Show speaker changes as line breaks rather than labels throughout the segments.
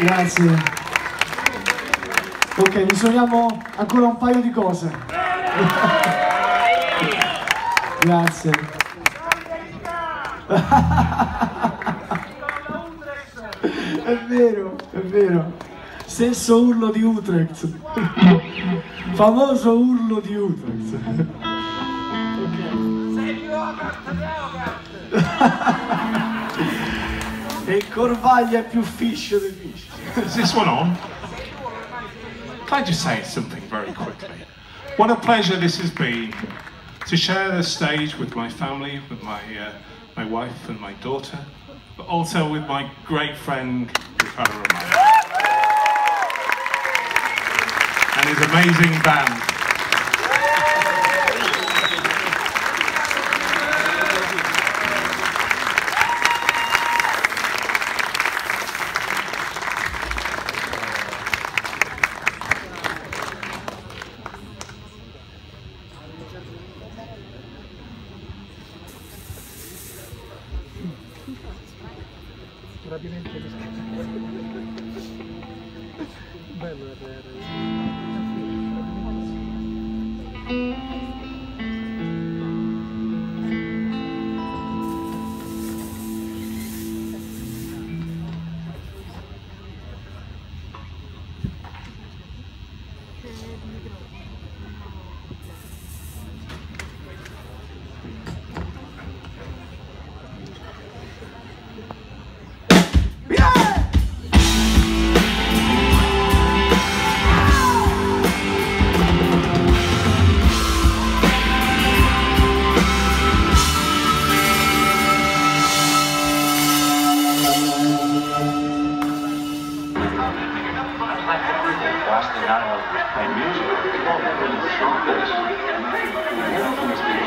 Grazie. Ok, vi ancora un paio di cose. Grazie. È vero, è vero. Stesso urlo di Utrecht. Famoso urlo di Utrecht. e Corvaglia è più fiscio di fiscio.
Is this one on? Can I just say something very quickly? What a pleasure this has been to share the stage with my family, with my uh, my wife and my daughter, but also with my great friend Ricardo Romano and his amazing band.
rápidamente.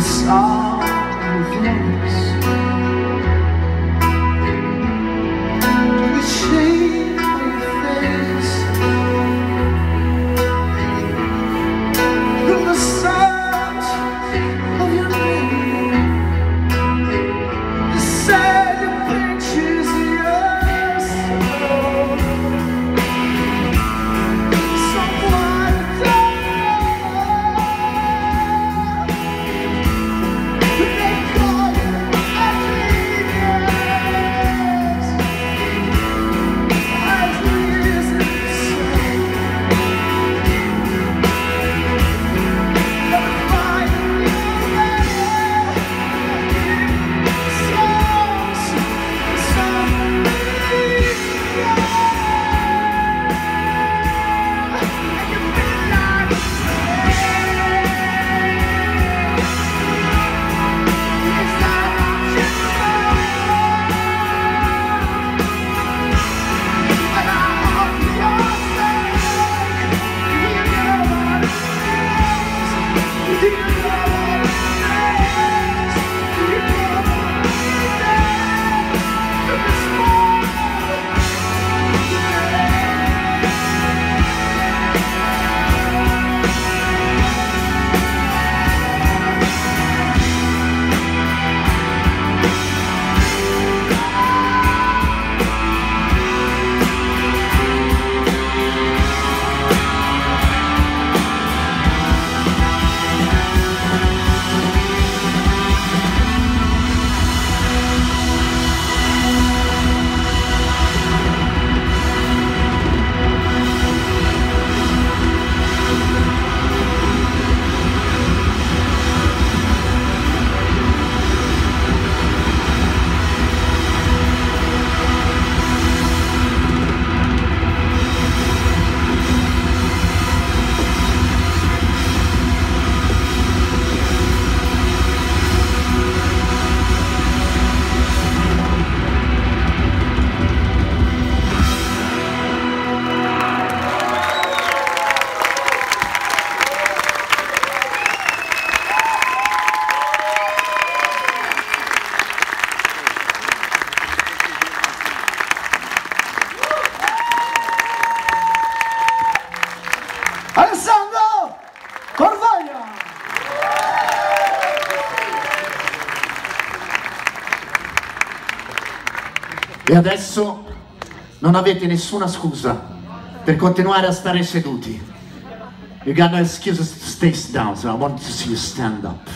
saw the letters
E adesso non avete nessuna scusa per continuare a stare seduti. You gotta excuse us to stay down, so I want to see you stand up.